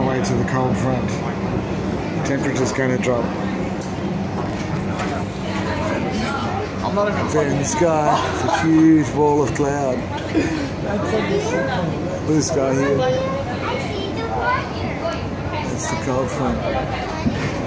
our way to the cold front. The temperature's going to drop. I'm not even There the sky, it's a huge wall of cloud. Blue sky here. It's the cold front.